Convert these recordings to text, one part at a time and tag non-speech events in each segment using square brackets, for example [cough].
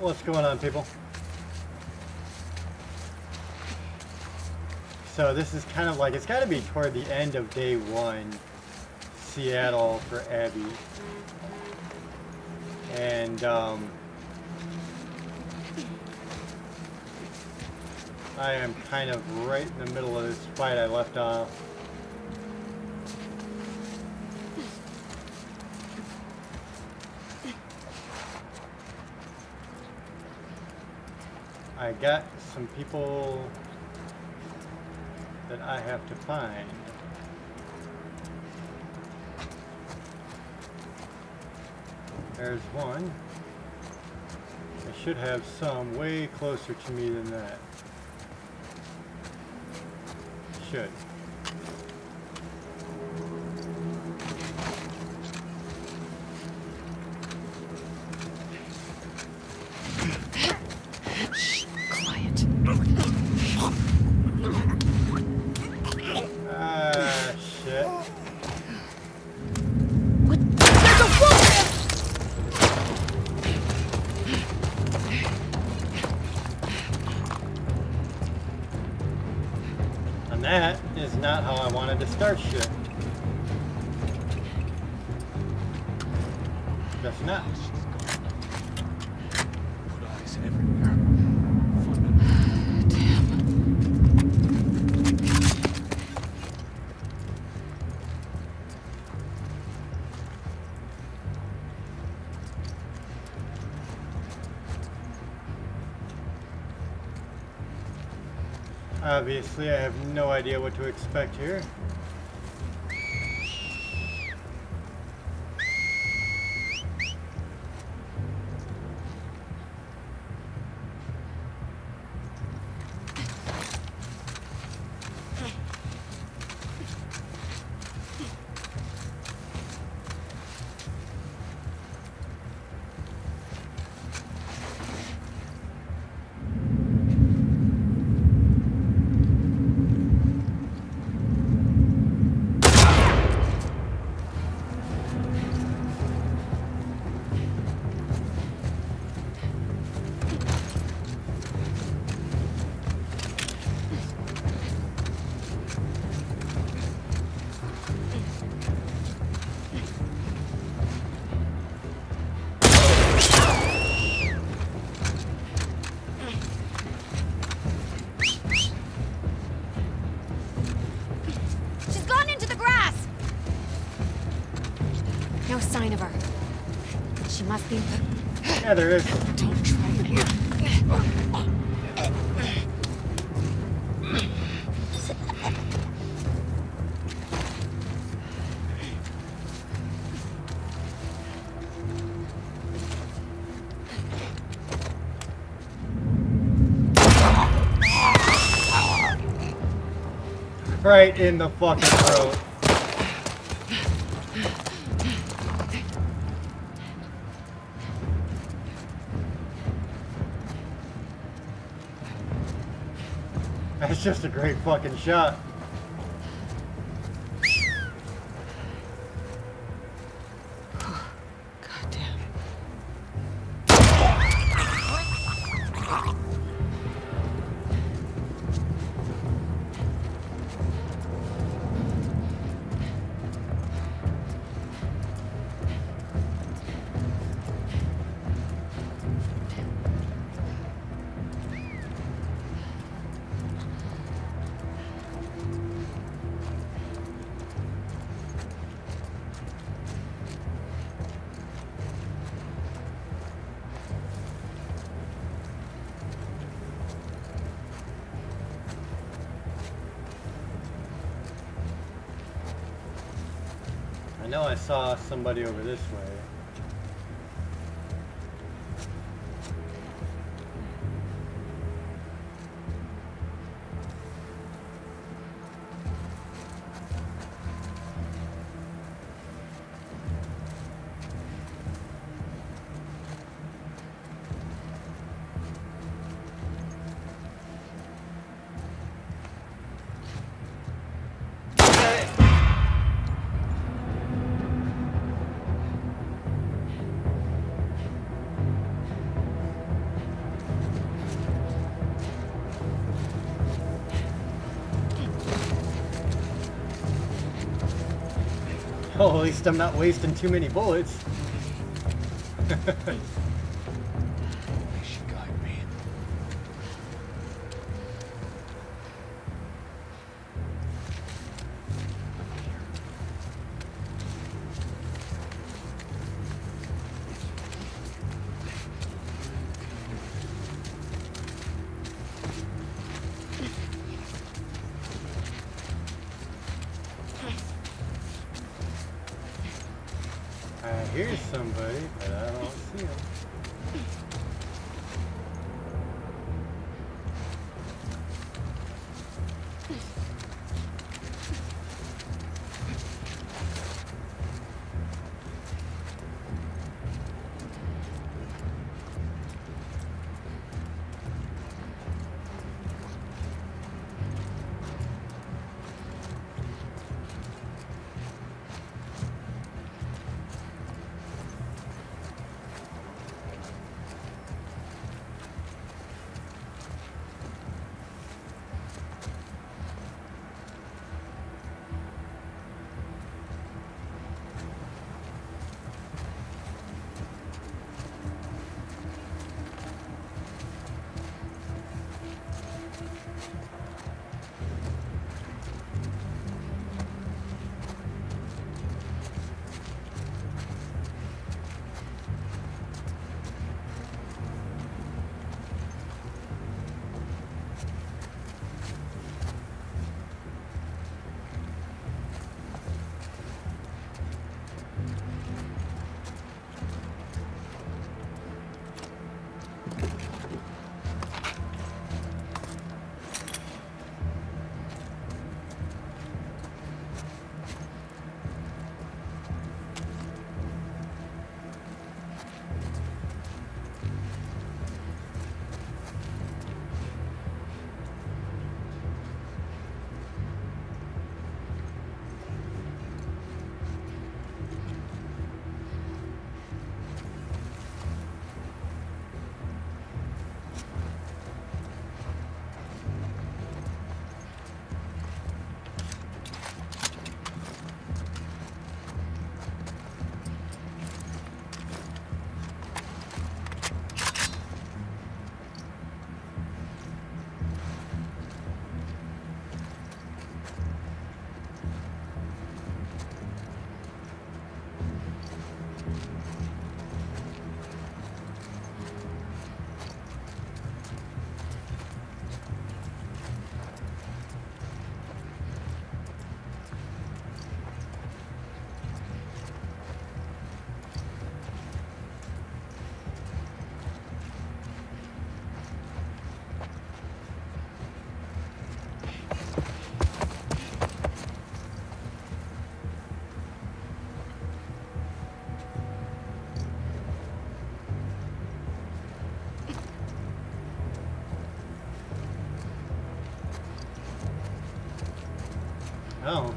what's going on, people? So this is kind of like, it's got to be toward the end of day one, Seattle for Abby. And, um, I am kind of right in the middle of this fight I left off. I got some people that I have to find. There's one. I should have some way closer to me than that. Should. Obviously, I have no idea what to expect here. There is. Don't try it. Right in the fucking throat. That's just a great fucking shot. Somebody over this at least I'm not wasting too many bullets. [laughs]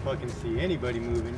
fucking see anybody moving.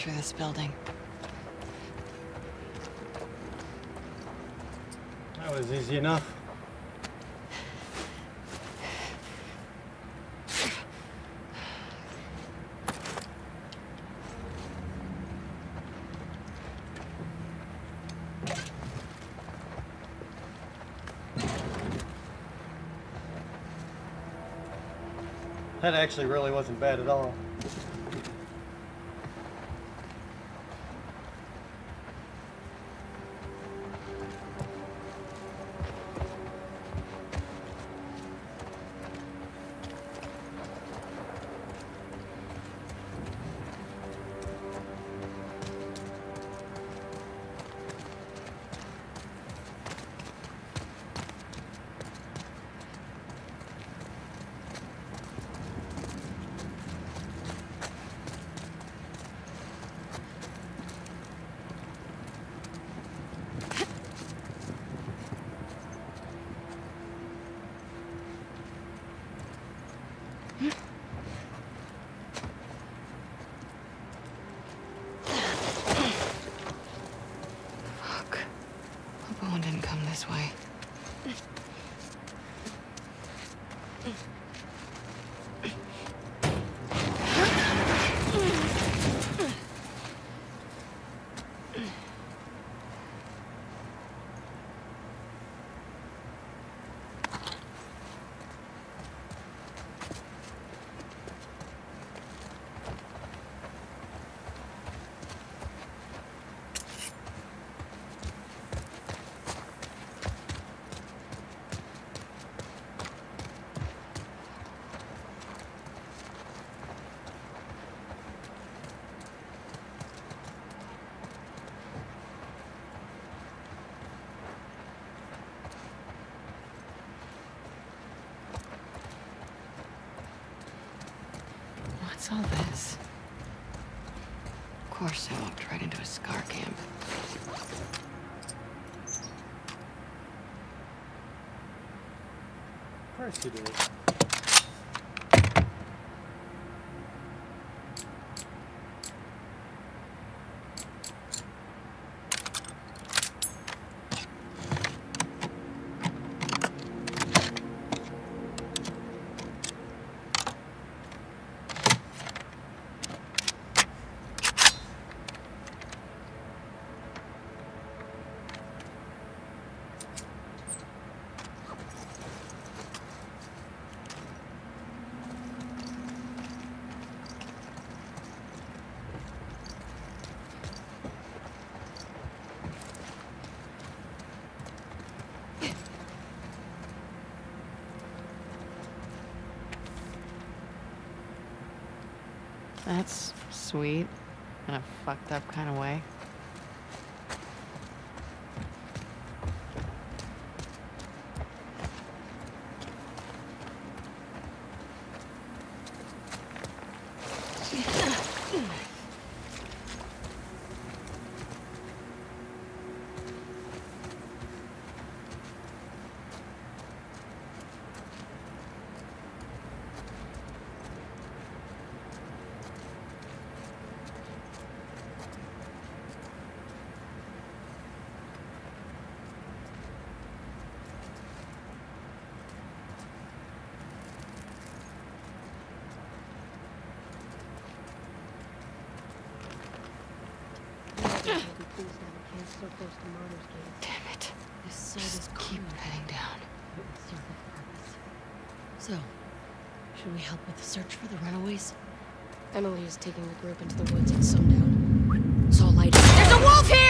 Through this building. That was easy enough. That actually really wasn't bad at all. All this? Of course, I walked right into a scar camp. Of course you did. That's sweet. In a fucked up kind of way. Damn it. This site Just is keep common. heading down. It will serve a purpose. So, should we help with the search for the runaways? Emily is taking the group into the woods at sundown. Saw light. There's a wolf here!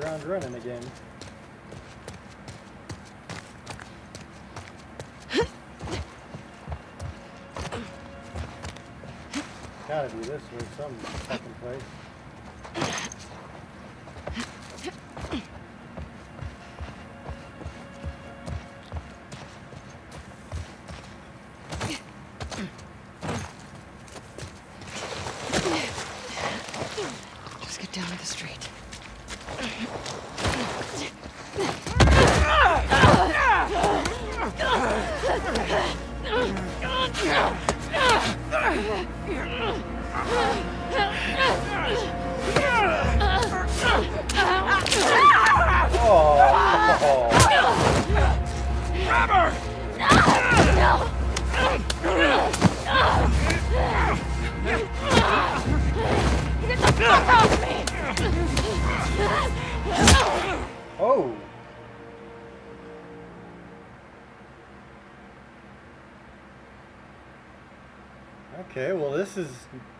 ground running again. Gotta be this way, some fucking place.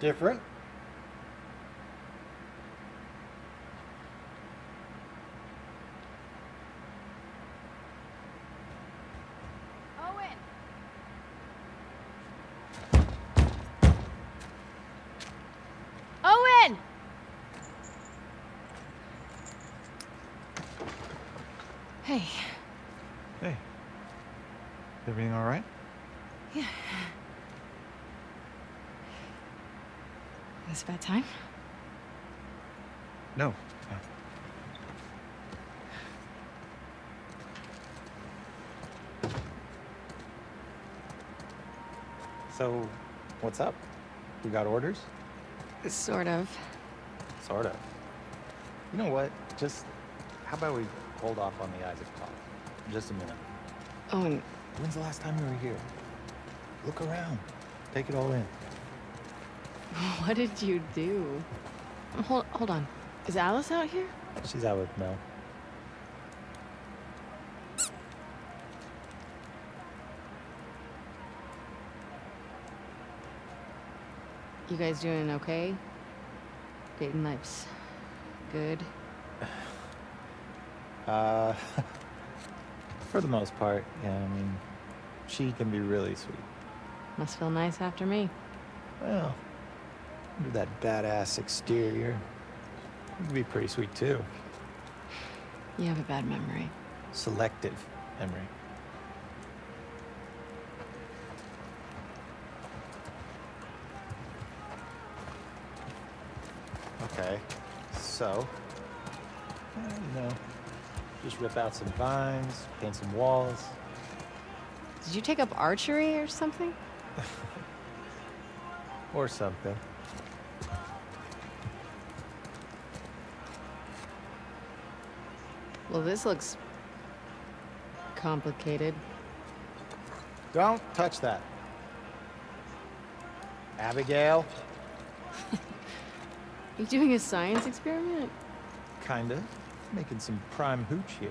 different. this a bad time? No. Uh. So, what's up? You got orders? Sort of. Sort of. You know what? Just, how about we hold off on the Isaac talk? Just a minute. Oh, When's the last time you were here? Look around. Take it all in. [laughs] what did you do? Hold, hold on. Is Alice out here? She's out with Mel. You guys doing okay? Dating life's good. [sighs] Uh, [laughs] for the most part, yeah. I mean, she can be really sweet. Must feel nice after me. Well, that badass exterior, can be pretty sweet too. You have a bad memory. Selective memory. Okay, so, you know, just rip out some vines, paint some walls. Did you take up archery or something? [laughs] Or something. Well, this looks complicated. Don't touch that. Abigail? [laughs] You doing a science experiment? Kinda. Making some prime hooch here.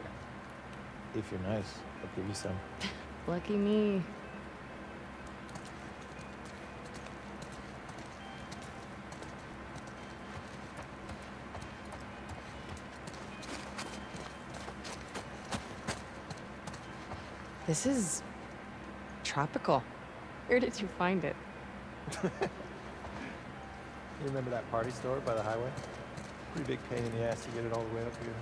If you're nice, I'll give you some. [laughs] Lucky me. This is tropical. Where did you find it? [laughs] You remember that party store by the highway? Pretty big pain in the ass to get it all the way up here.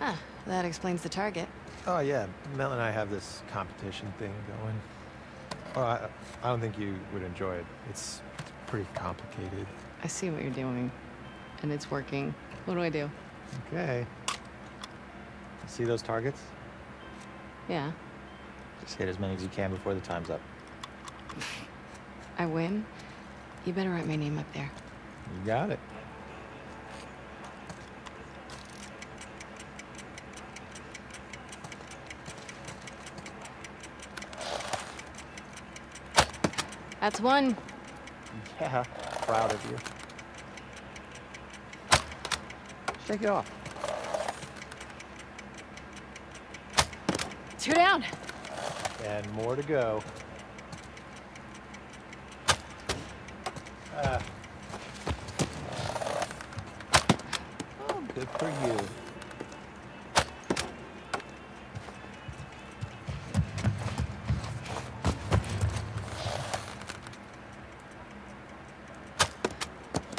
Ah, that explains the target. Oh yeah, Mel and I have this competition thing going. Well, I, I don't think you would enjoy it. It's pretty complicated. I see what you're doing, and it's working. What do I do? Okay. See those targets? Yeah, Just hit as many as you can before the time's up. [laughs] I win. You better write my name up there. You got it. That's one. [laughs] Yeah, proud of you. Shake it off. Two down. And more to go. Ah. Oh, good for you.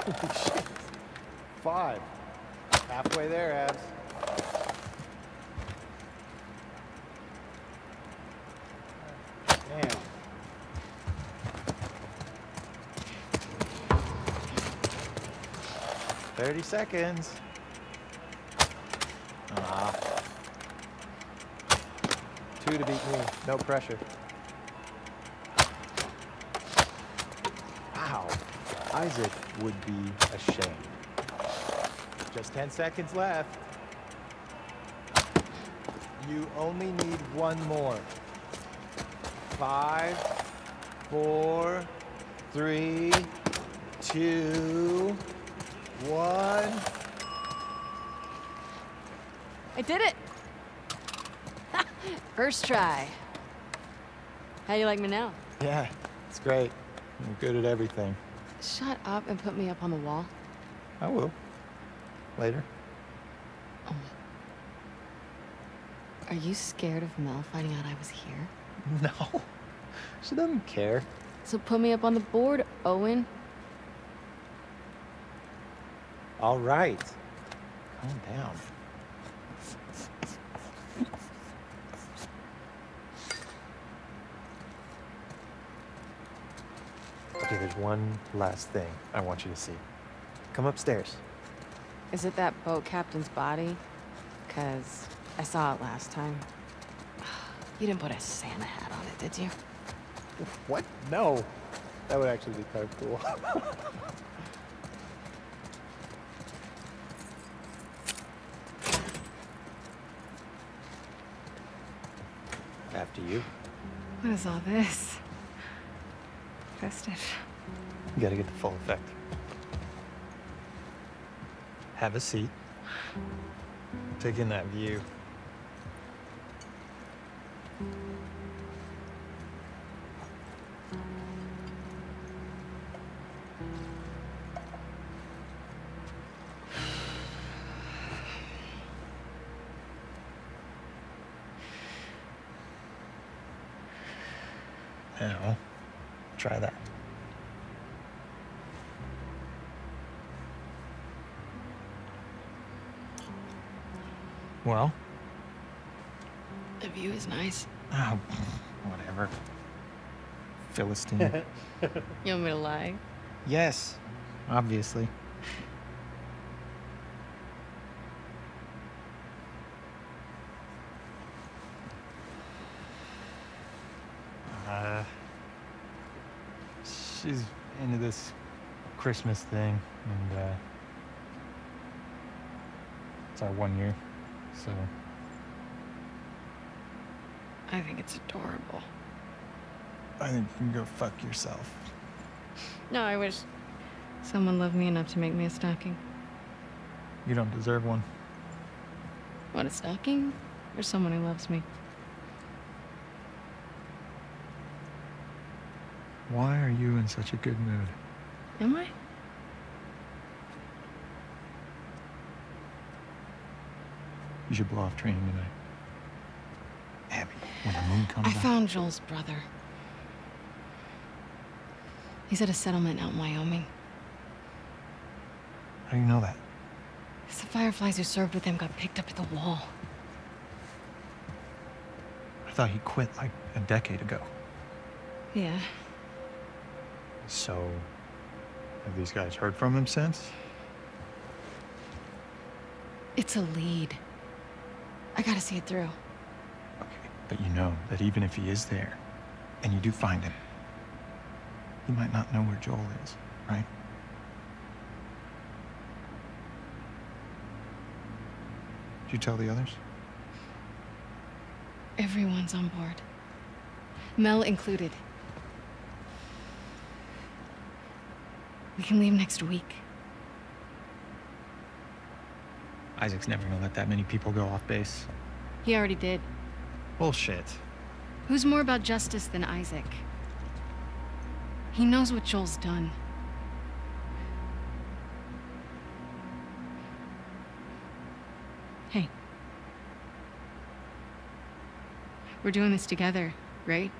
[laughs] Five. Halfway there, Abs. Damn. Thirty seconds. Ah. Two to beat me. No pressure. Wow. Isaac would be ashamed. Just ten seconds left. You only need one more. Five, four, three, two, one. I did it! [laughs] First try. How do you like me now? Yeah, it's great. I'm good at everything. Shut up and put me up on the wall. I will. Later. Oh Are you scared of Mel finding out I was here? [laughs] No. She doesn't care. So put me up on the board, Owen. All right. Calm down. Okay, there's one last thing I want you to see. Come upstairs. Is it that boat captain's body? Cause I saw it last time. [sighs] You didn't put a Santa hat on it, did you? What? No. That would actually be kind of cool. [laughs] After you. What is all this? Festive. You gotta get the full effect. Have a seat. Take in that view. Philistine. [laughs] You want me to lie? yes, obviously. Uh, she's into this Christmas thing, and uh, it's our one year, so I think it's adorable. I think you can go fuck yourself. No, I wish someone loved me enough to make me a stocking. You don't deserve one. What, a stocking? Or someone who loves me? Why are you in such a good mood? Am I? You should blow off training tonight. Abby, when the moon comes I out. found Joel's brother. He's at a settlement out in Wyoming. How do you know that? The fireflies who served with him got picked up at the wall. I thought he quit like a decade ago. Yeah. So, have these guys heard from him since? It's a lead. I gotta see it through. Okay, but you know that even if he is there, and you do find him, he might not know where Joel is, right? Did you tell the others? Everyone's on board. Mel included. We can leave next week. Isaac's never gonna let that many people go off base. He already did. Bullshit. Who's more about justice than Isaac? He knows what Joel's done. Hey. We're doing this together, right?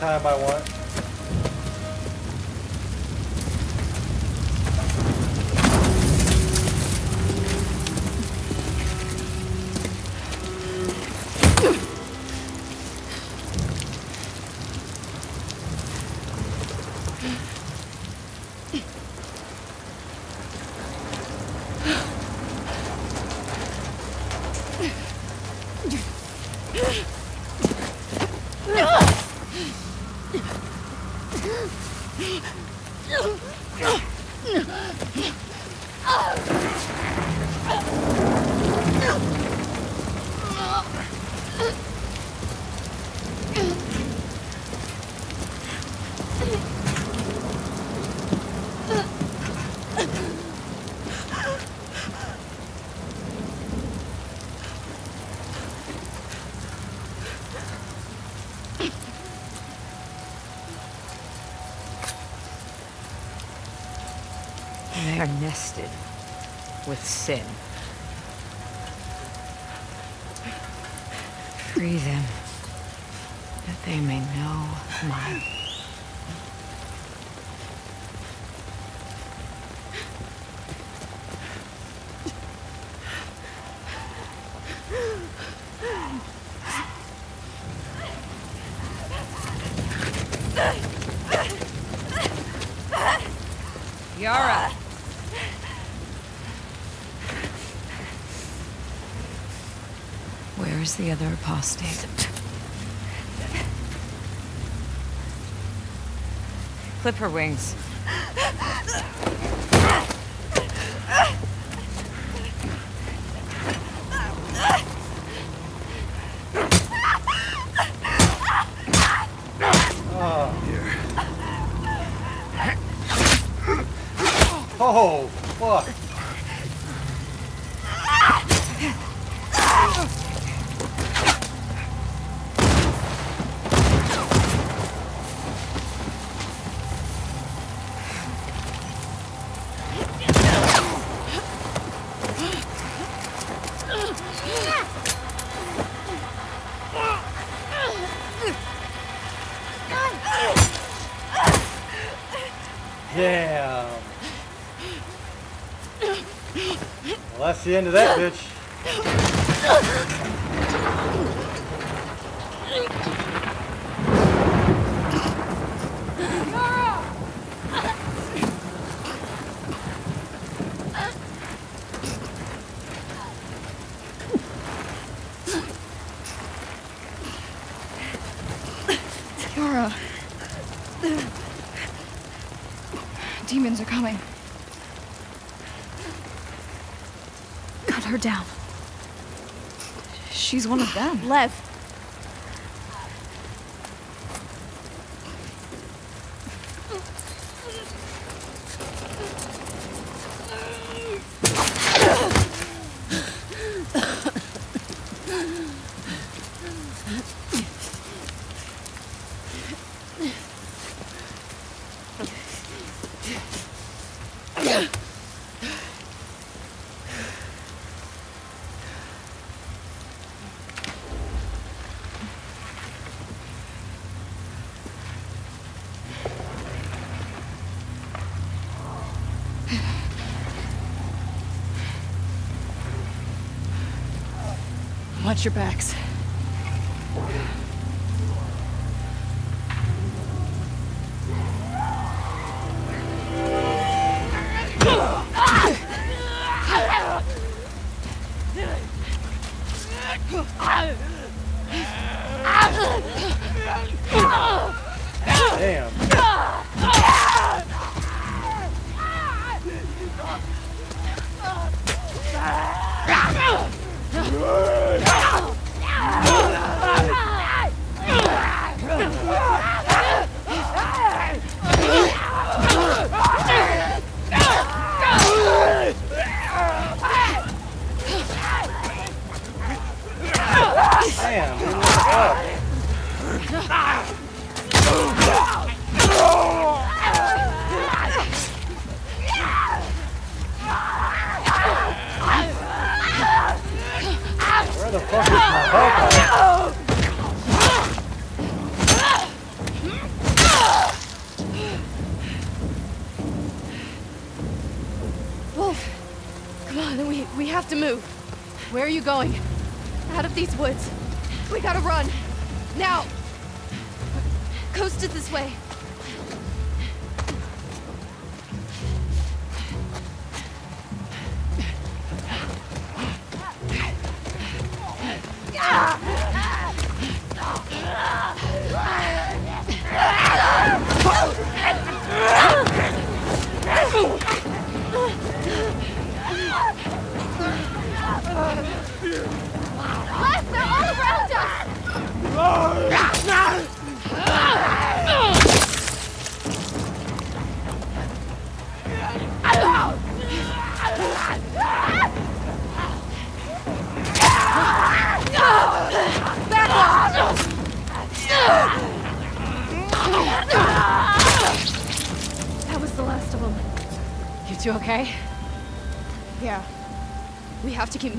Time I want. are nested with sin. Free them that they may know my past it. Clip her wings. that's the end of that, bitch. [laughs] done. Left. Watch your backs. Damn.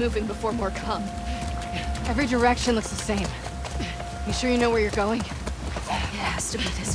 Moving before more come. Every direction looks the same. You sure you know where you're going? It has to be this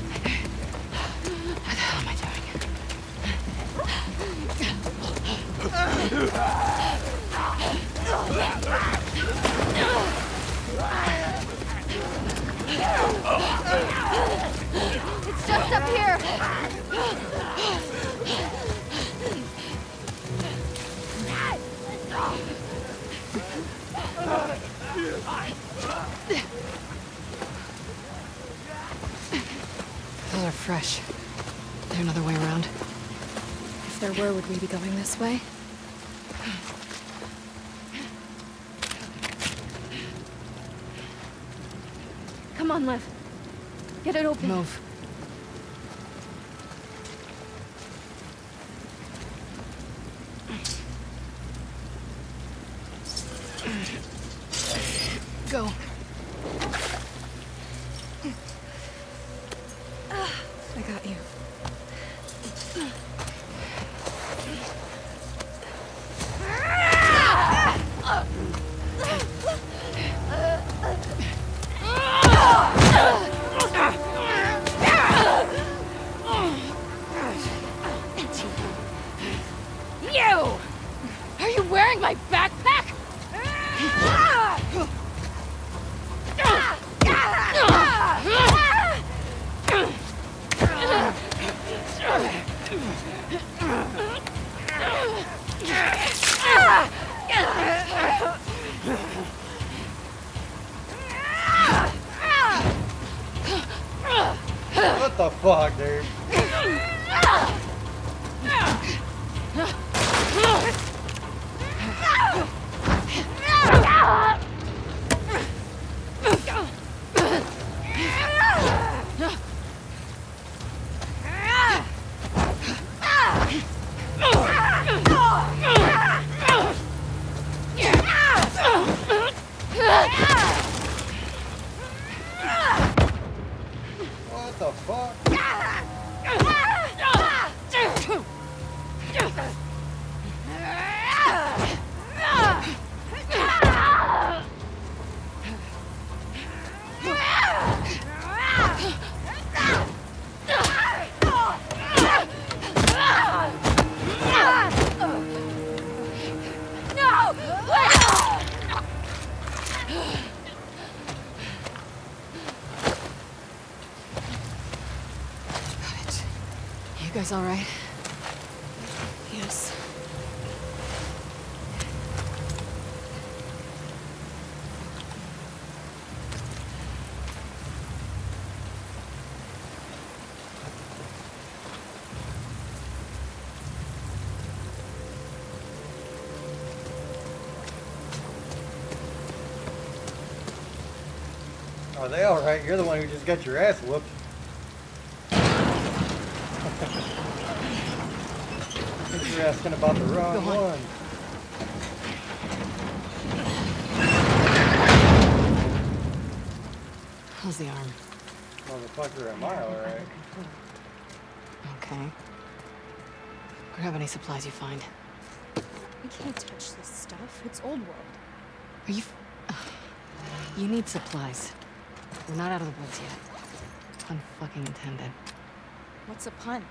guys all right? Yes. Are they alright? You're the one who just got your ass whooped. I think you're about the wrong Go on. one. How's the arm? Motherfucker, am I alright? Okay. Grab any supplies you find. We can't touch this stuff. It's old world. Are you... f- You need supplies. We're not out of the woods yet. Pun fucking intended. What's a pun?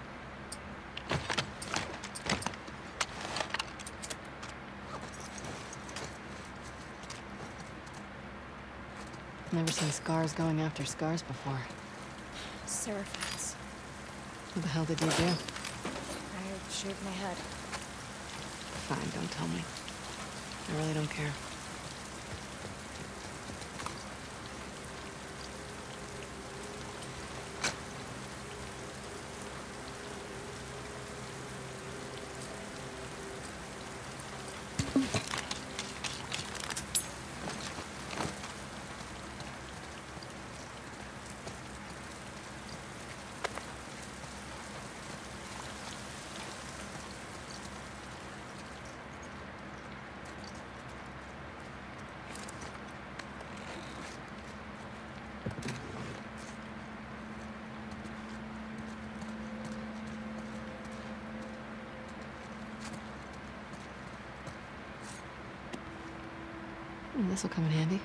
I've never seen scars going after scars before. Seraphites. What the hell did you do? I shaved my head. Fine, don't tell me. I really don't care. This will come in handy.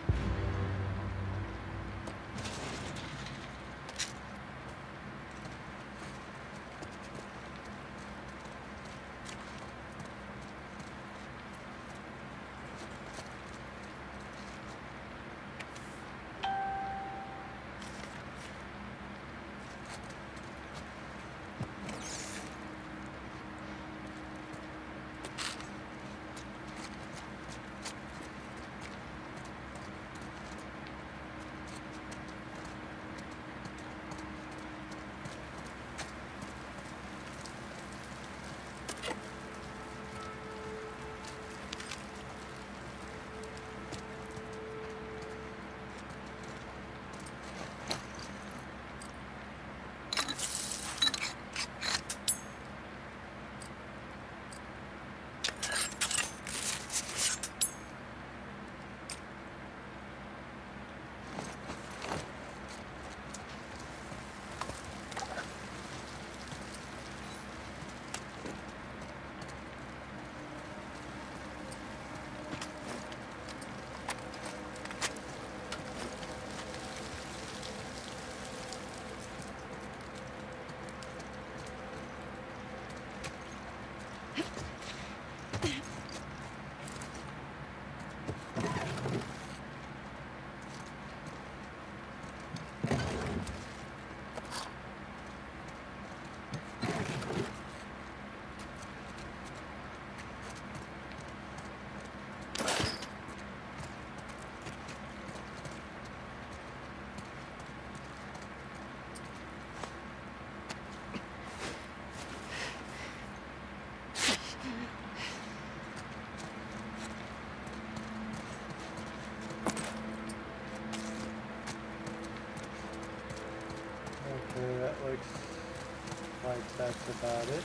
That's about it.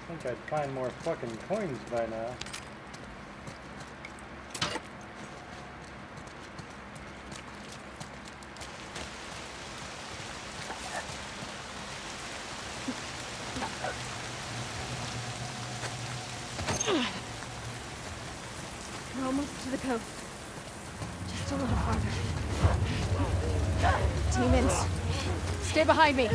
I think I'd find more fucking coins by now. We're almost to the coast. Just a little farther. Demons. Stay behind me.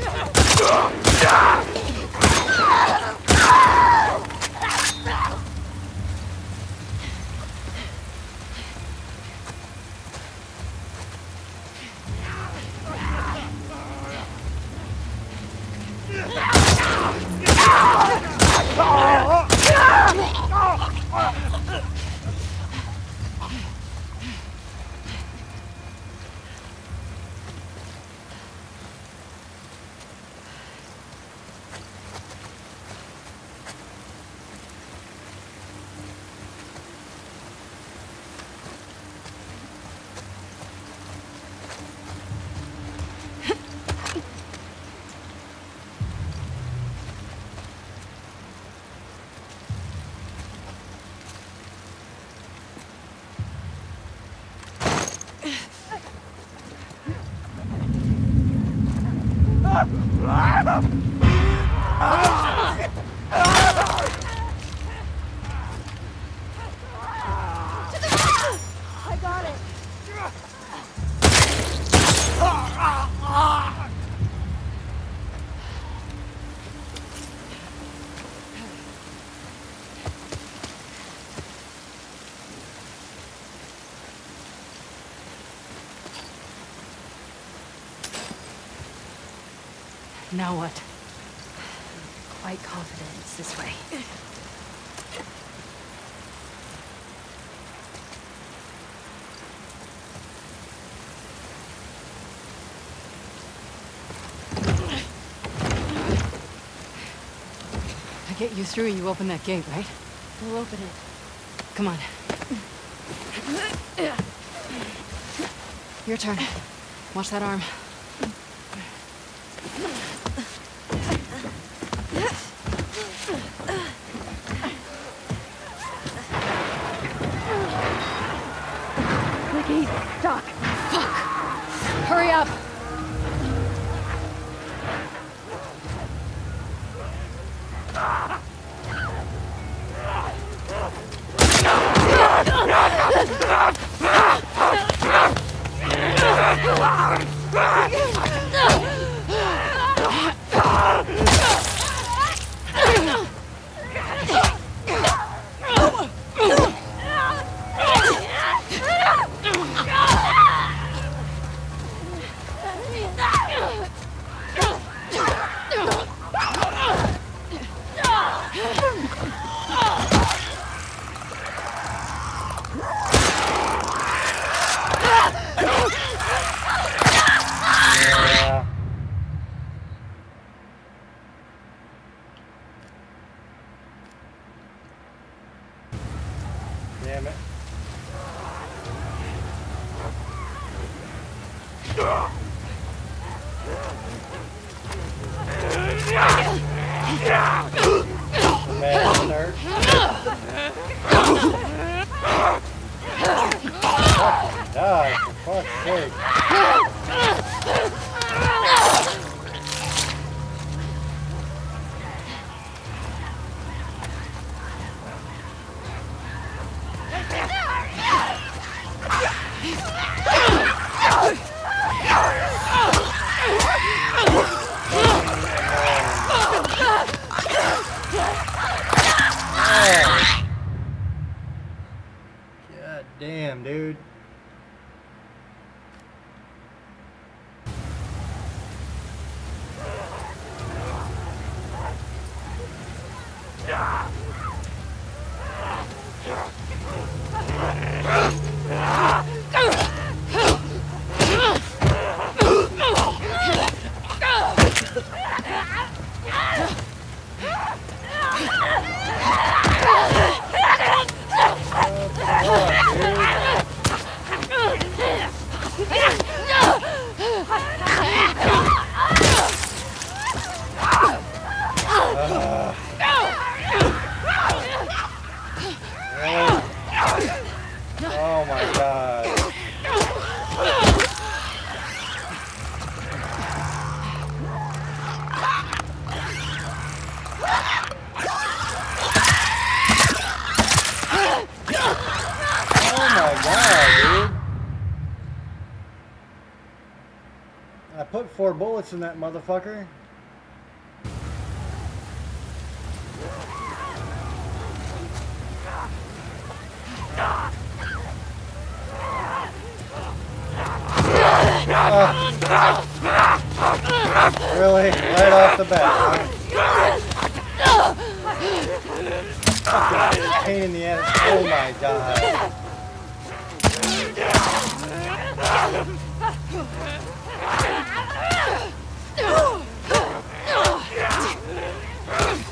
I got it. Now what? I'm Quite confident it's this way. I get you through, you open that gate, right? We'll open it. Come on. Your turn. Watch that arm. Bullets in that motherfucker. Really? Right off the bat. huh? Fucking pain in the ass. Oh my god.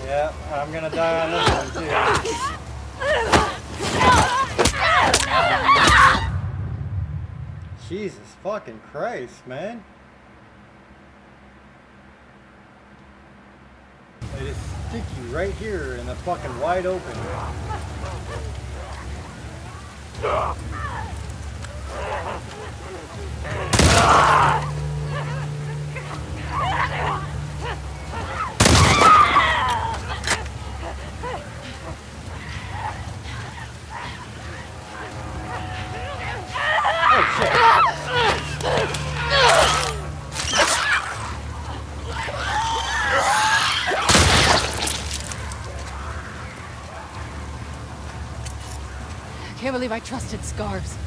Yeah, I'm gonna die on this one too. Jesus fucking Christ, man. They just stick you right here in the fucking wide open. Oh shit. I trusted scarves.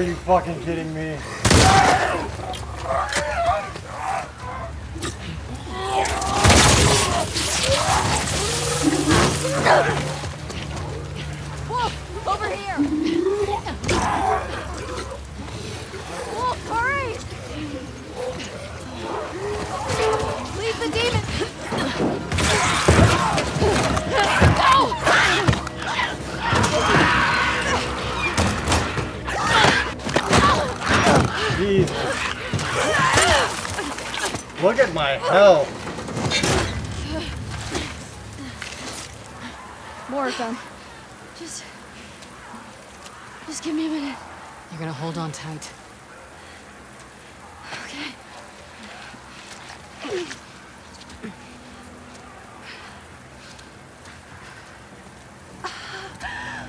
Are you fucking kidding me? Wolf, [laughs] Look at my oh. health. More of them. Just... Just give me a minute. You're gonna hold on tight. Okay.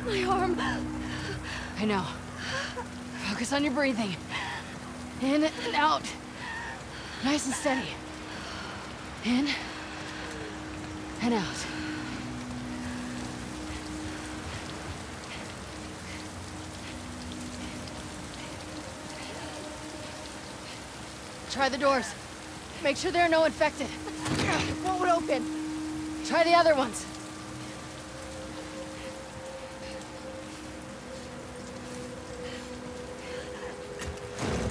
My arm. I know. Focus on your breathing. In and out. Nice and steady. In and out. Try the doors. Make sure there are no infected. One would open. Try the other ones.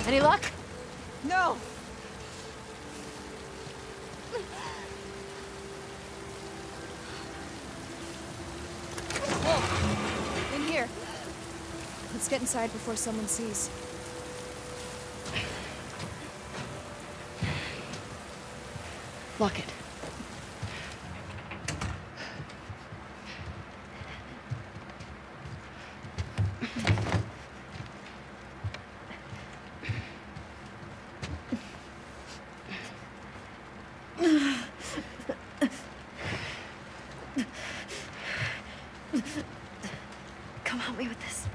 Any luck? No! Wolf, in here. Let's get inside before someone sees. Lock it. Come help me with this.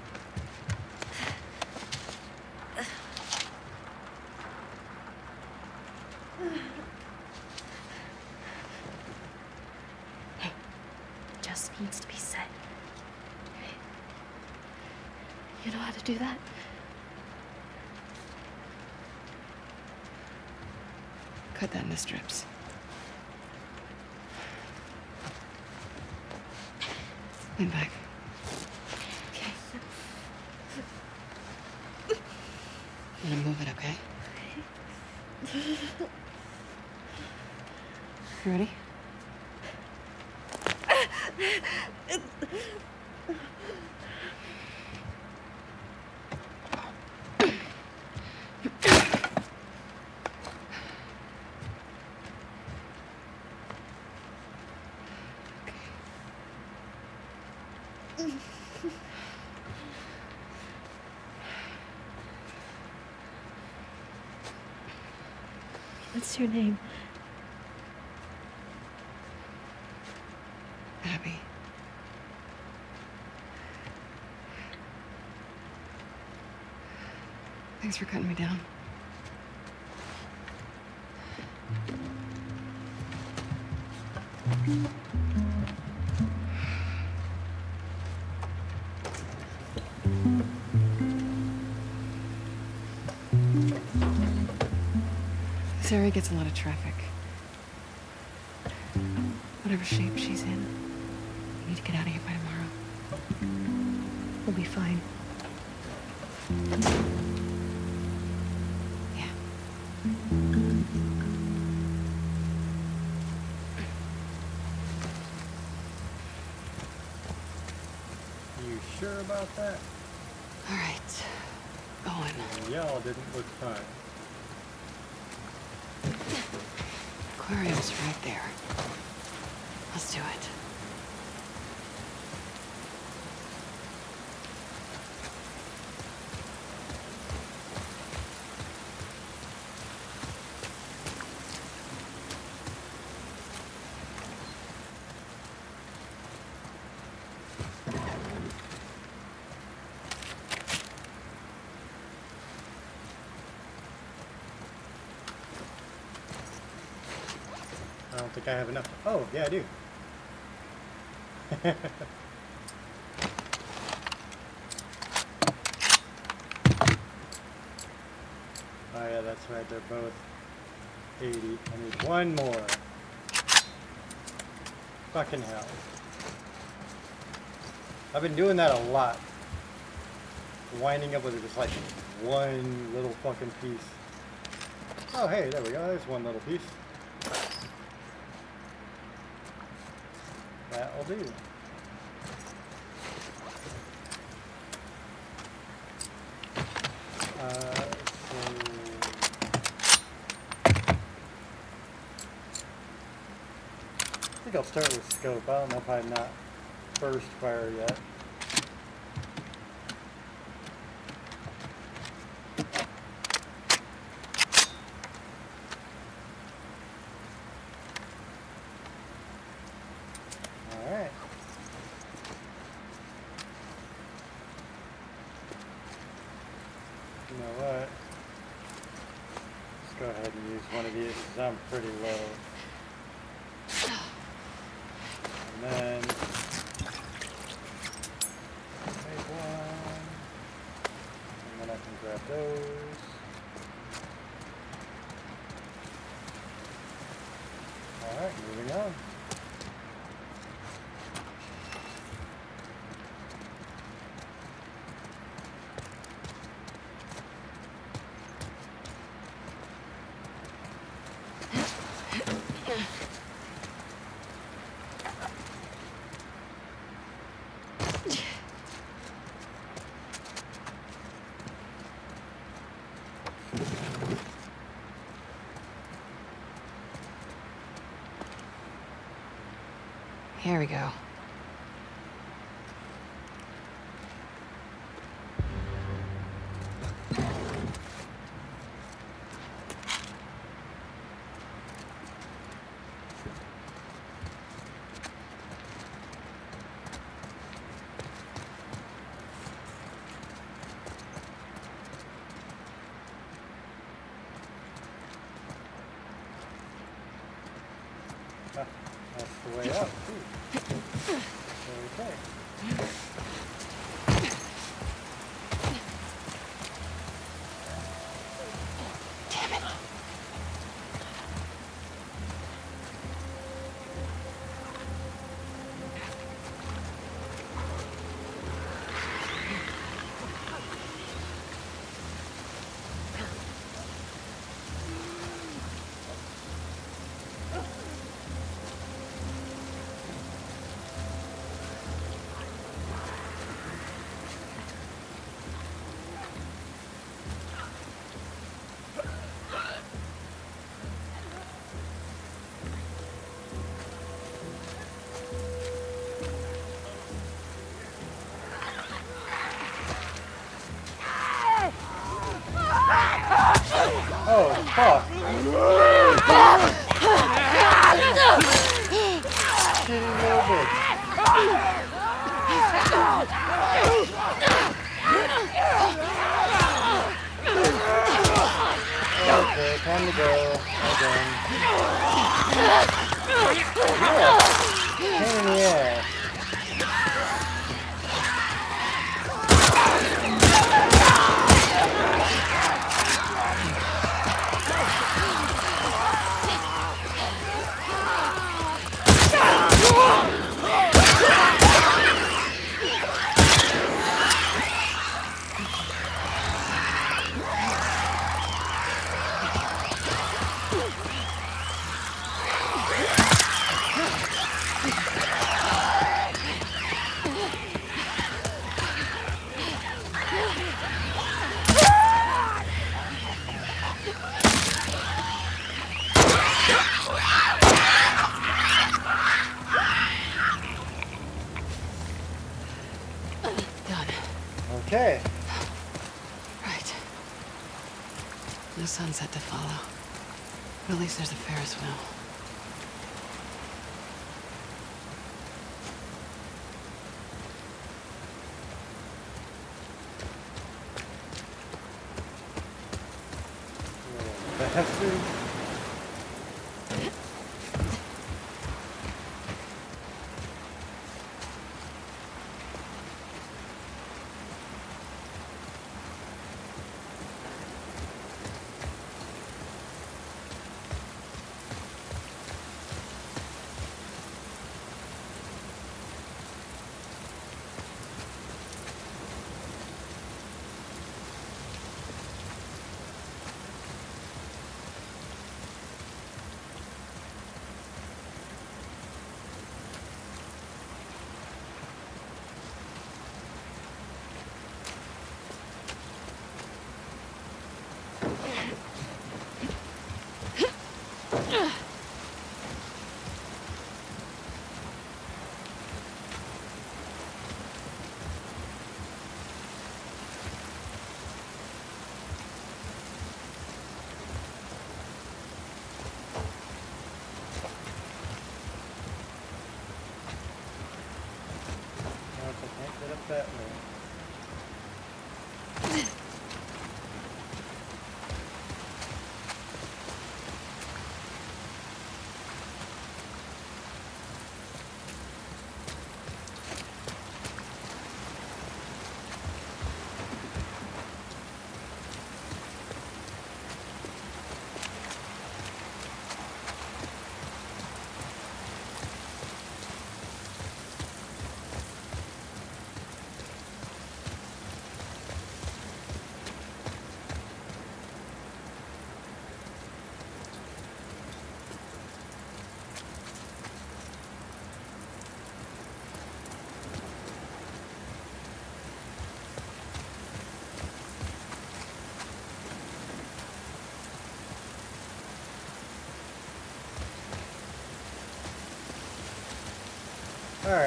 Hey, just needs to be said. You know how to do that? Cut that into strips. Lean back. Okay. I'm gonna move it, okay? You ready? What's your name? Abby. Thanks for cutting me down. Area gets a lot of traffic. Whatever shape she's in, we need to get out of here by tomorrow. We'll be fine. Yeah. You sure about that? All right. Going. Y'all didn't look fine. Aquarium's right there. Let's do it. I don't think I have enough. Oh, yeah, I do. [laughs] Oh, yeah, that's right, they're both 80. I need one more. Fucking hell. I've been doing that a lot. Winding up with just like one little fucking piece. Oh hey, there we go, there's one little piece. Do. Uh. I think I'll start with scope. I don't know if I'm not first fire yet. Alright. You know what? Let's go ahead and use one of these 'cause I'm pretty low. And then make one. And then I can grab those. Alright, moving on. Here we go. Oh, fuck. Shitty little bitch. Okay, time to go. Again. Yeah. Pain in the ass.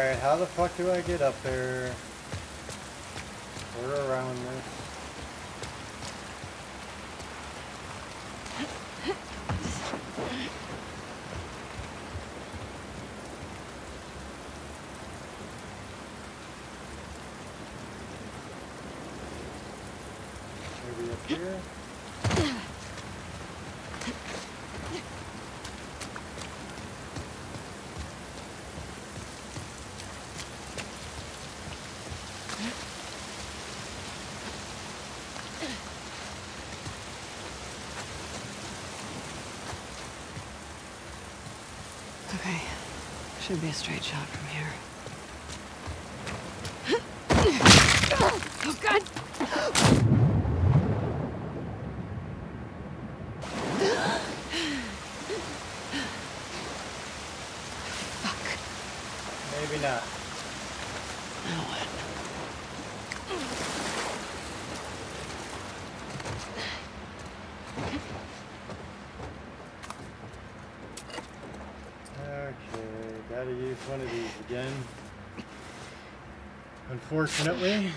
Alright, how the fuck do I get up there? We're around this? Maybe up here? Okay. Should be a straight shot from here. Oh god! Maybe not. Now what? Okay, gotta use one of these again. Unfortunately.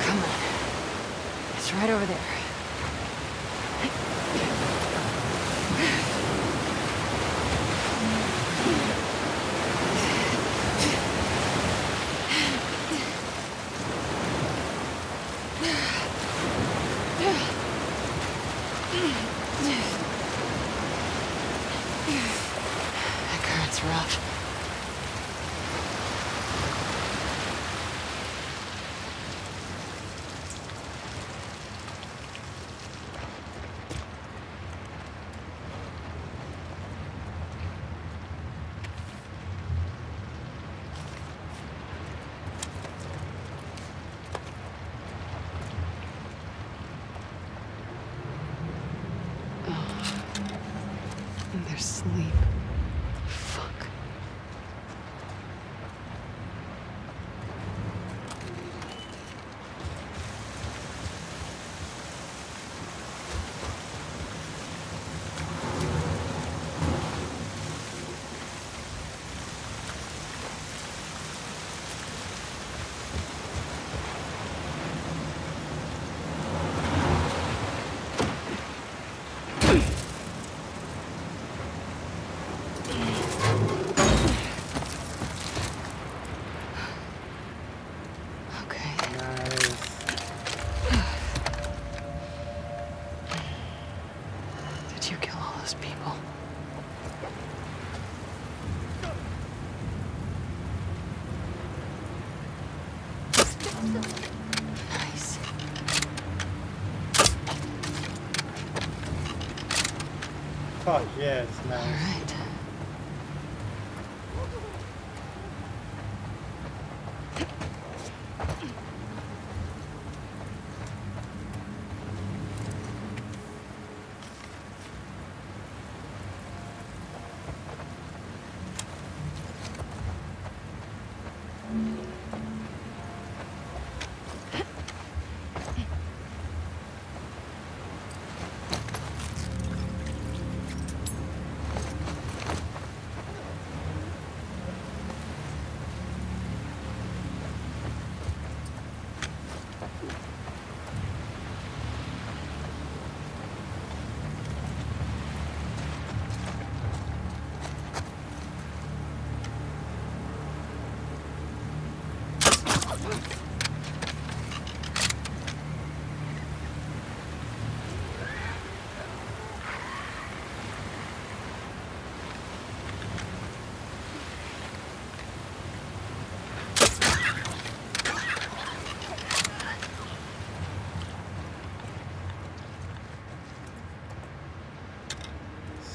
Come on. It's right over there. Fuck yeah, it's nice. right.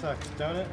Sucks, don't it?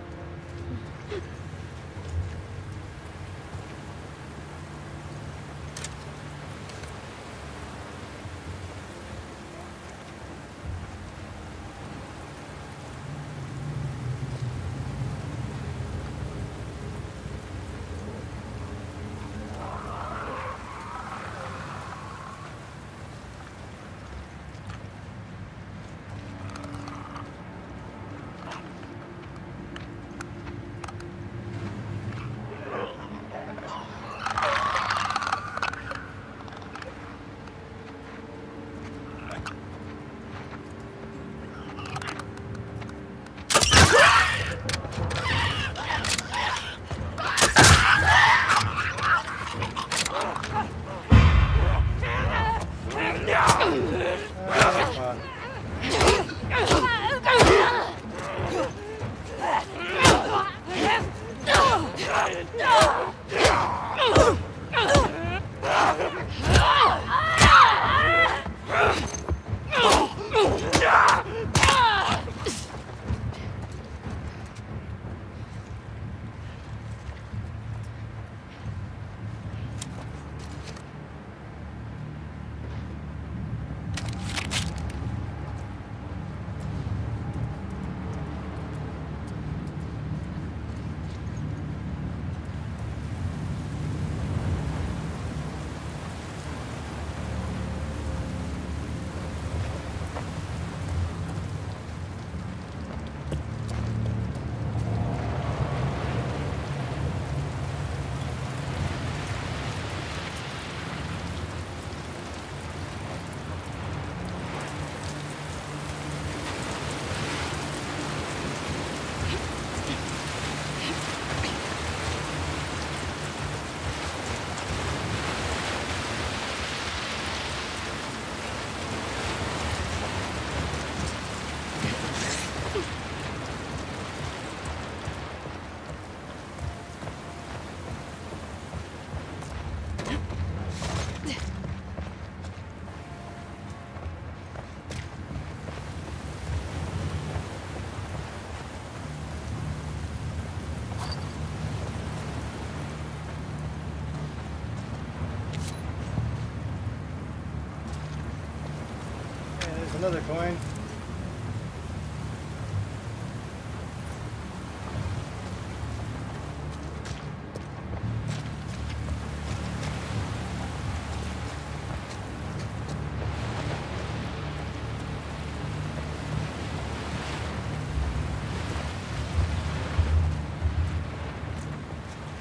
Another coin.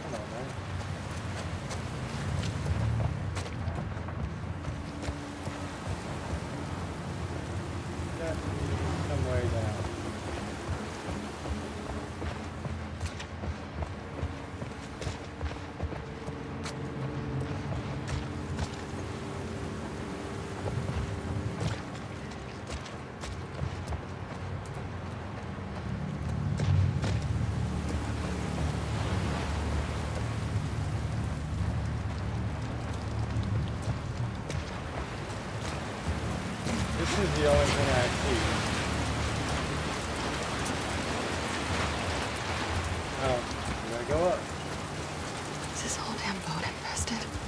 Come on, man. That some way down. This is the only thing I see. Oh, we gotta go up. Is this whole damn boat infested?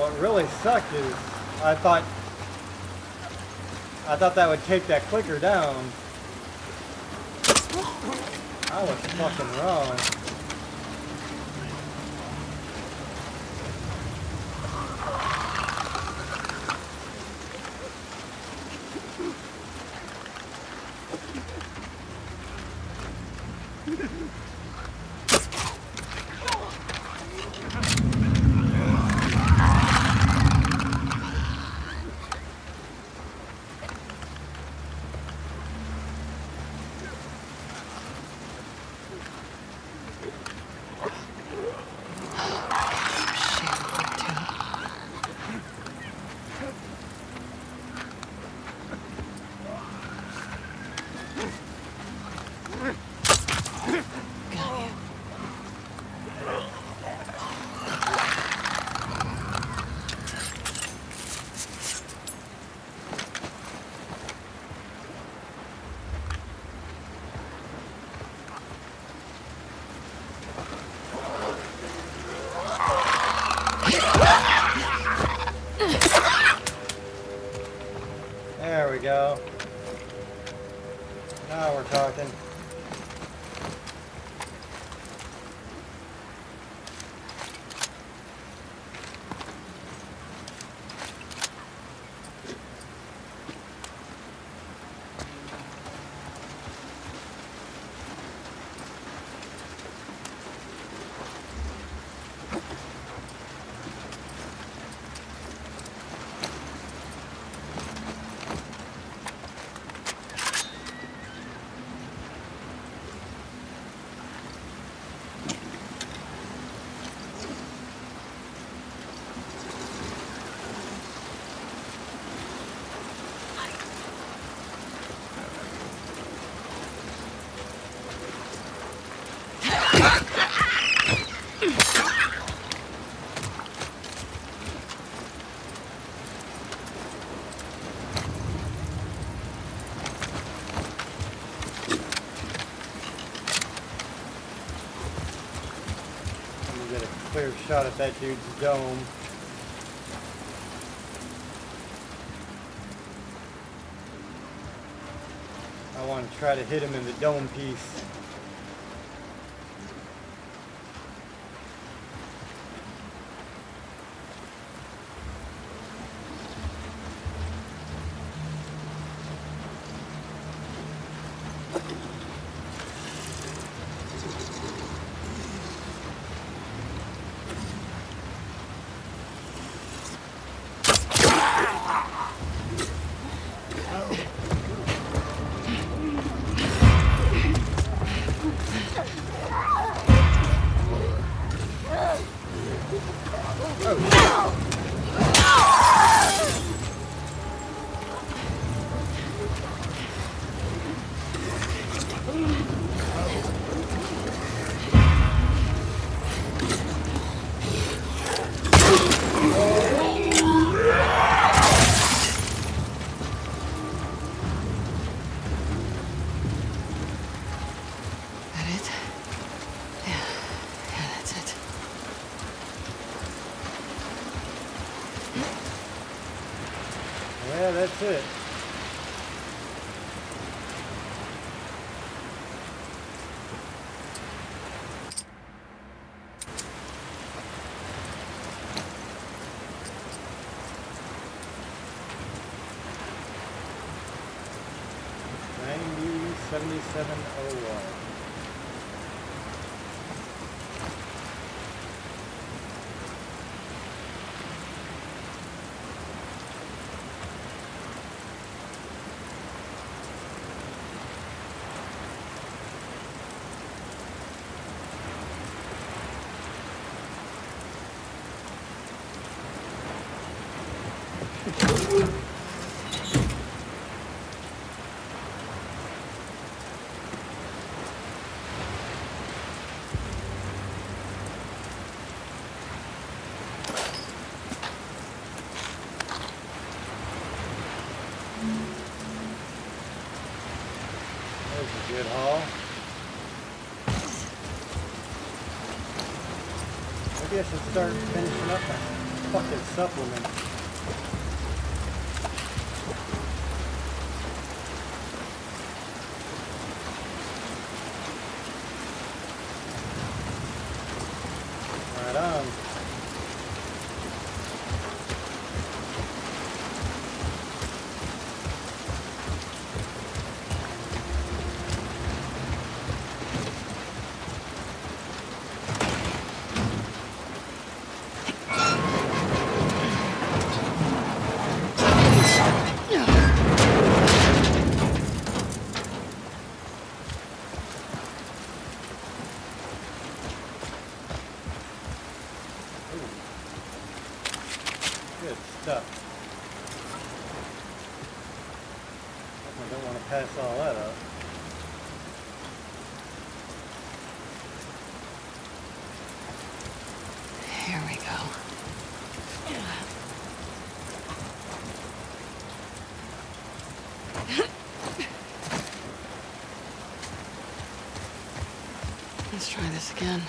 What really sucked is I thought I thought that would take that clicker down. I was fucking wrong. Shot at that dude's dome. I want to try to hit him in the dome piece. That's it. Ninety seventy-seven oh one. That was a good haul. Maybe I should start finishing up my fucking supplement. Again.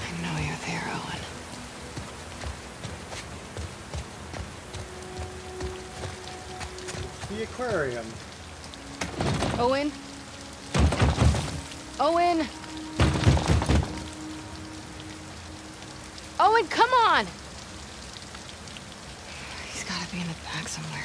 I know you're there, Owen. The aquarium. Owen? Owen? Owen, come on! He's gotta be in the back somewhere.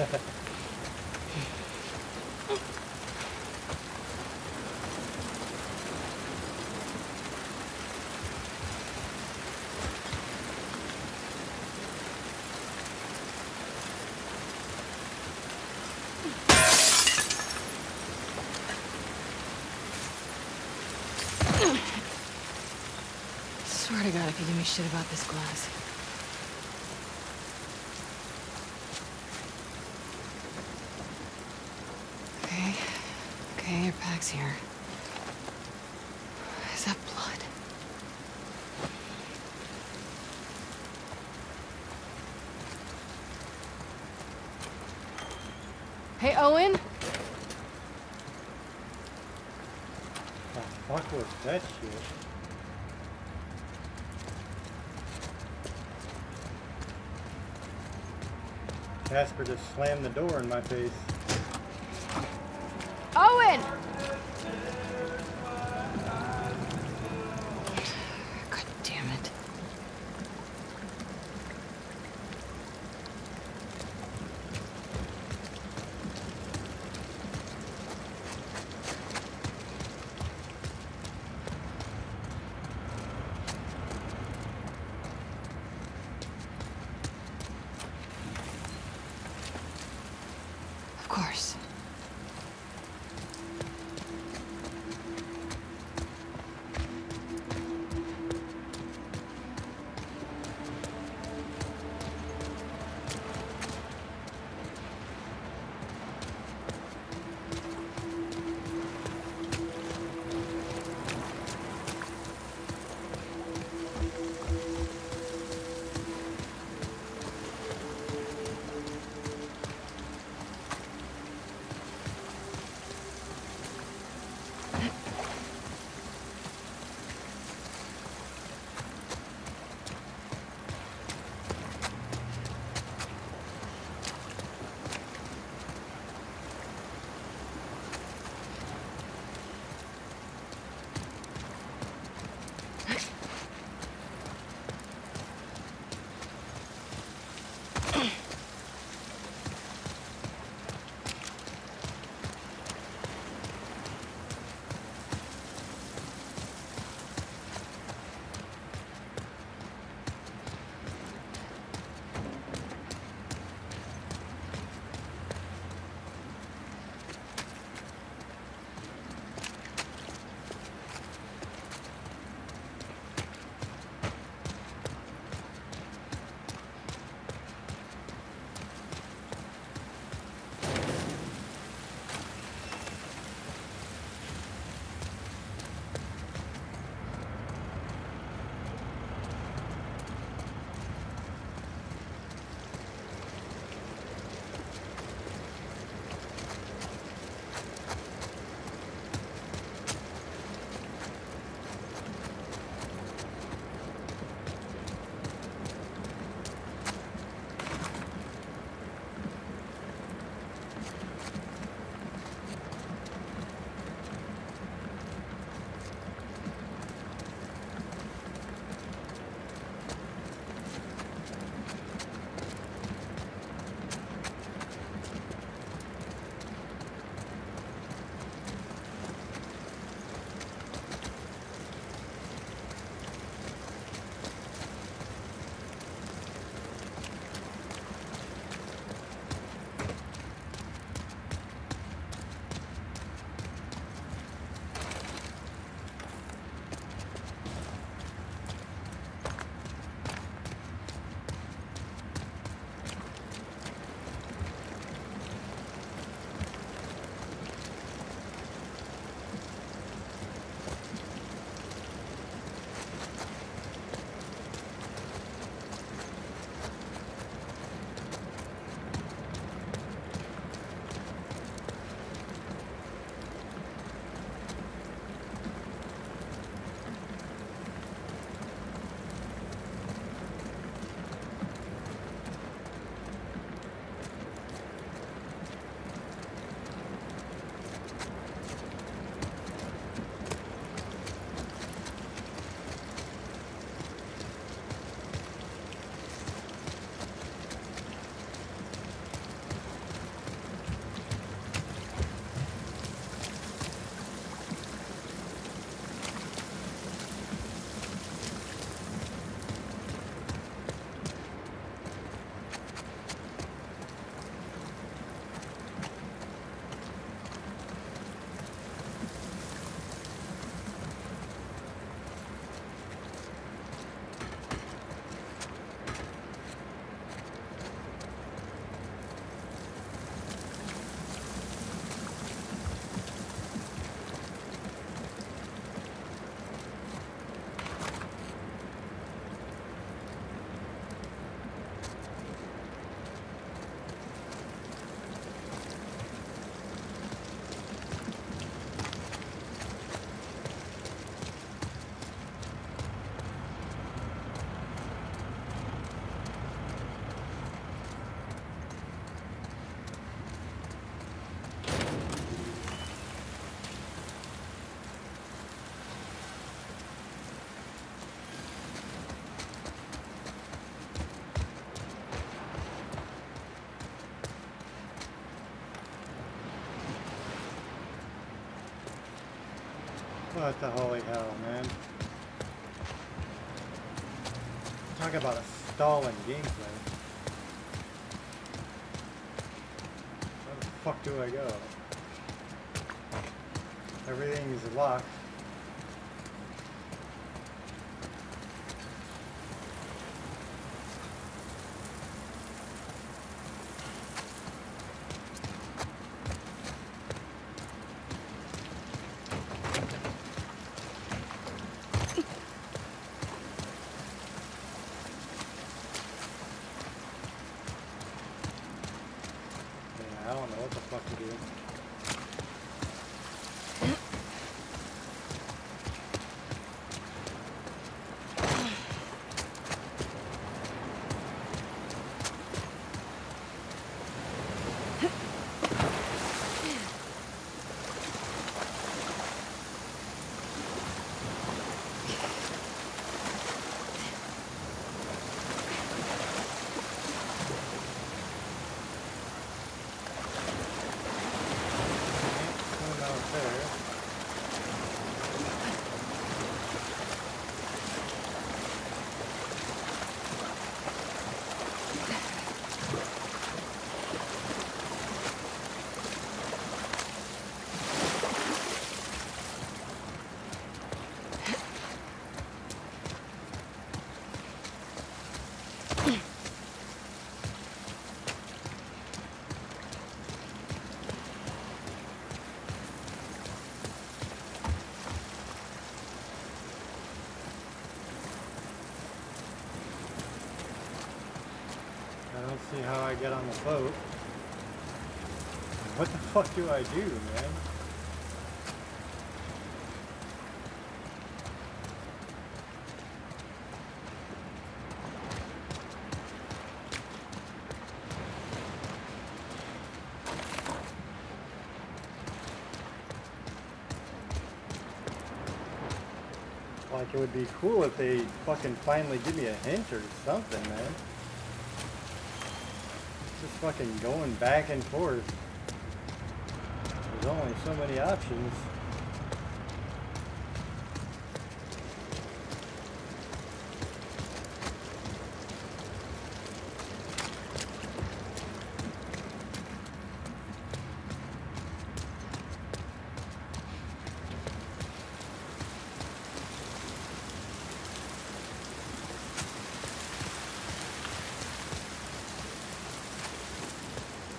Swear to God, if you give me shit about this glass. Okay. Your pack's here. Is that blood? Hey, Owen? The fuck was that shit? Casper just slammed the door in my face. What the holy hell, man? Talk about a stalling gameplay. Where the fuck do I go? Everything's locked. Yeah, I don't what the fuck to do. Coming out there. I don't see how I get on the boat. What the fuck do I do, man? Like, it would be cool if they fucking finally give me a hint or something, man. Fucking going back and forth. There's only so many options.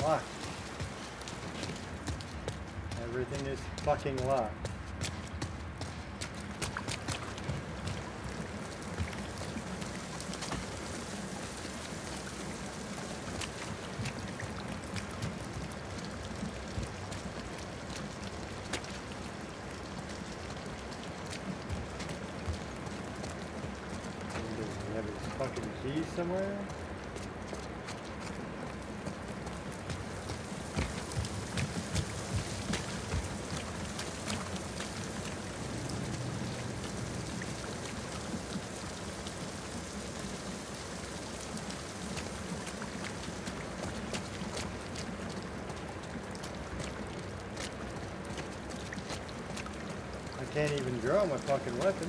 Locked. Everything is fucking locked. Does he have his fucking keys somewhere? I can't even draw my fucking weapon.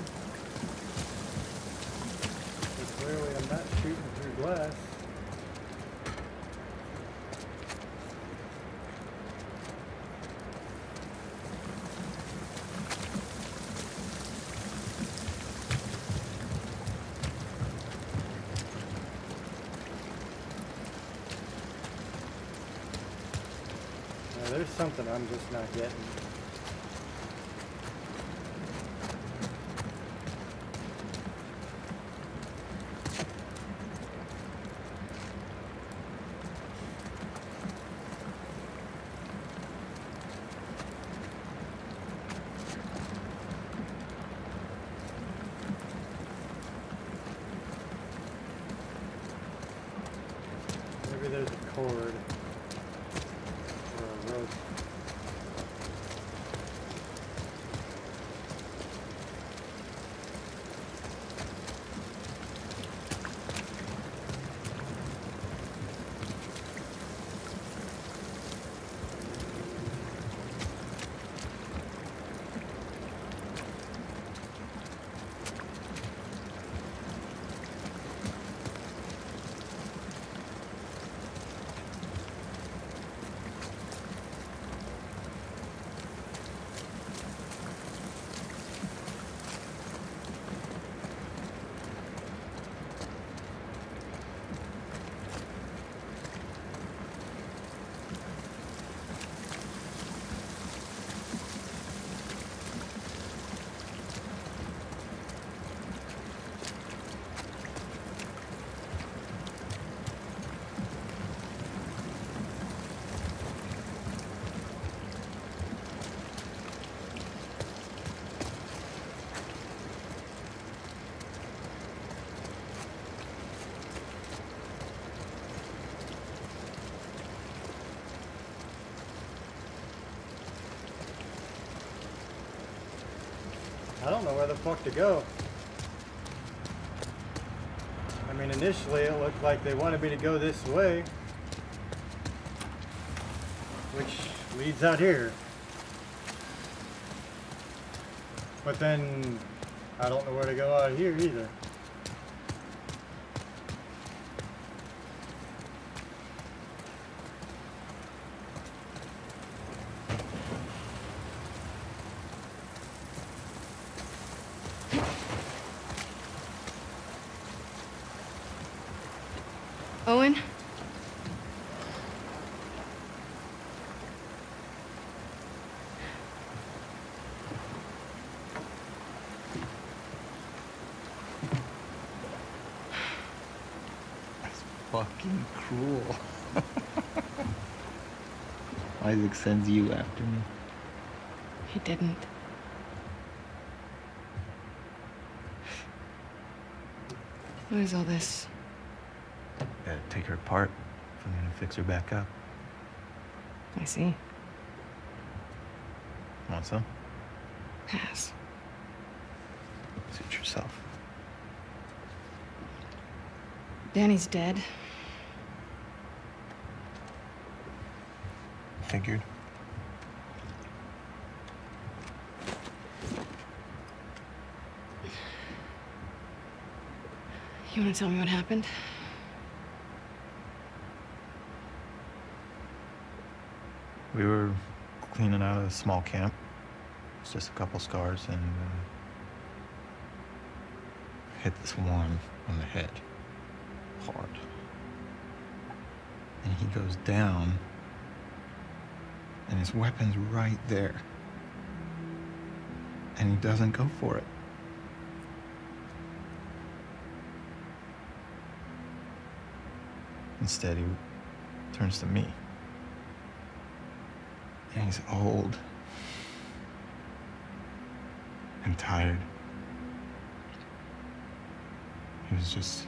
So clearly I'm not shooting through glass. There's something I'm just not getting. Don't know where the fuck to go. I mean, initially it looked like they wanted me to go this way. Which leads out here. But then, I don't know where to go out here either. Owen? That's fucking cruel. [laughs] Isaac sends you after me. He didn't. What is all this? Gotta take her apart if I'm gonna fix her back up. I see. Want some? Pass. Suit yourself. Danny's dead. Figured. You want to tell me what happened? We were cleaning out a small camp. It's just a couple scars and uh, hit this one on the head hard. And he goes down and his weapon's right there. And he doesn't go for it. Instead, he turns to me. And he's old and tired. He was just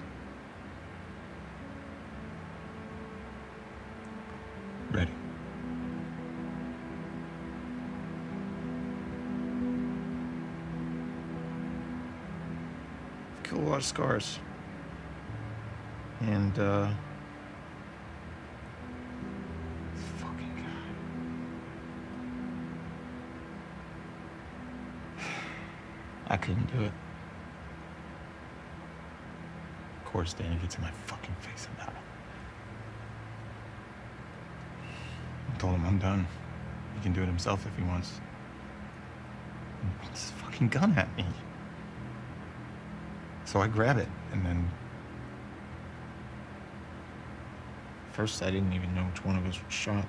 a lot of scars. And, uh, fucking guy. [sighs] I couldn't do it. Of course, Danny gets in my fucking face about it. I told him I'm done. He can do it himself if he wants. He points his fucking gun at me. So I grab it, and then. First, I didn't even know which one of us was shot.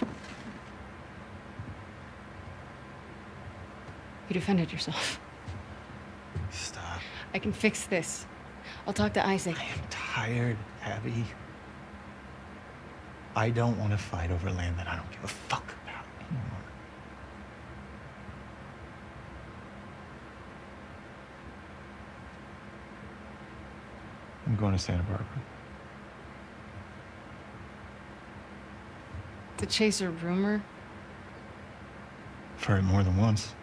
You defended yourself. Stop. I can fix this. I'll talk to Isaac. I am tired, Abby. I don't want to fight over land that I don't give a fuck about anymore. I'm going to Santa Barbara. To chase a rumor? I've heard it more than once.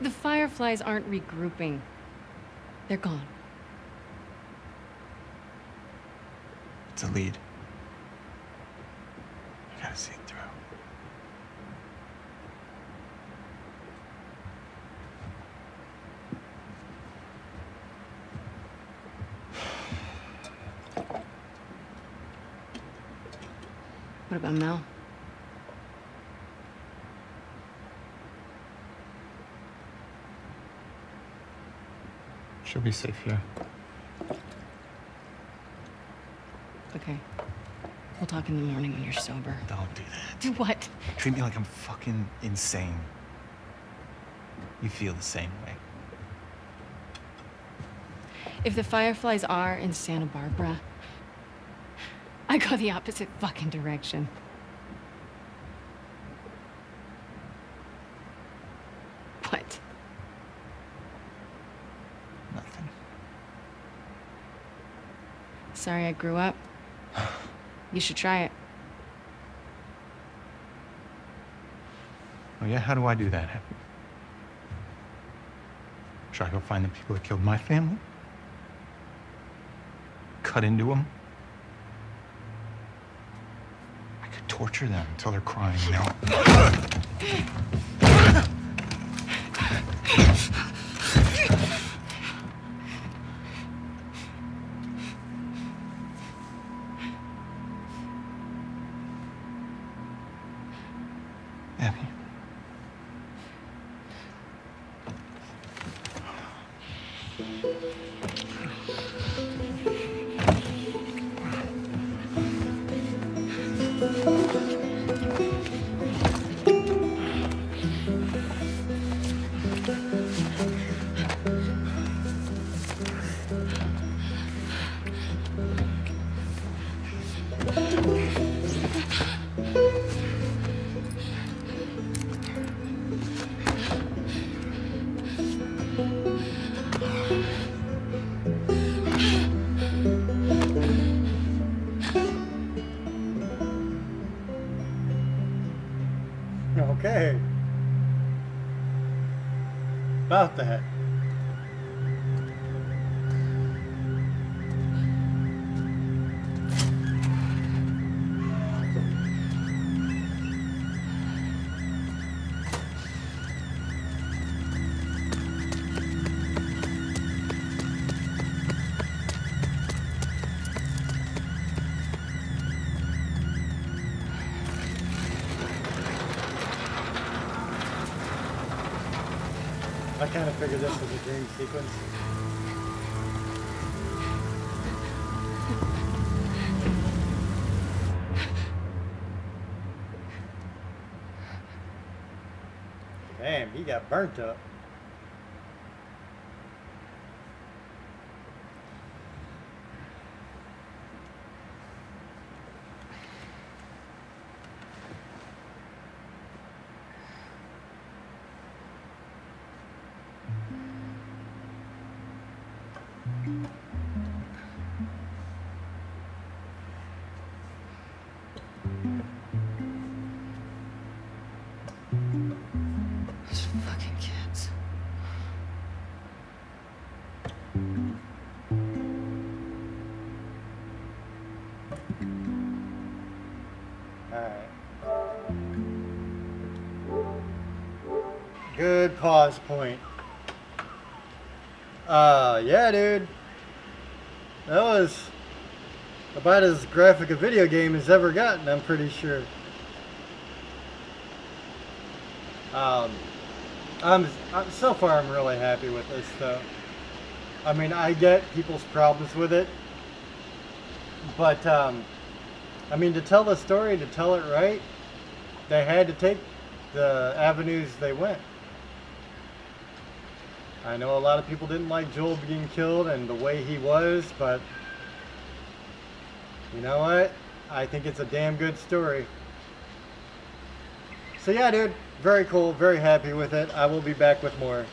The Fireflies aren't regrouping. They're gone. It's a lead. You gotta see it through. What about Mel? She'll be safe here. Okay. We'll talk in the morning when you're sober. Don't do that. Do [laughs] what? Treat me like I'm fucking insane. You feel the same way. If the Fireflies are in Santa Barbara, I go the opposite fucking direction. What? Nothing. Sorry I grew up. [sighs] You should try it. Oh yeah, how do I do that? Should I go find the people that killed my family? Cut into them? I could torture them until they're crying, you know? About that. Burnt up. Pause point. Uh, yeah, dude. That was about as graphic a video game as ever gotten, I'm pretty sure. Um, I'm, I'm so far I'm really happy with this though. I mean, I get people's problems with it, but um, I mean, to tell the story, to tell it right, they had to take the avenues they went. I know a lot of people didn't like Joel being killed and the way he was, but you know what? I think it's a damn good story. So yeah, dude, very cool, very happy with it. I will be back with more.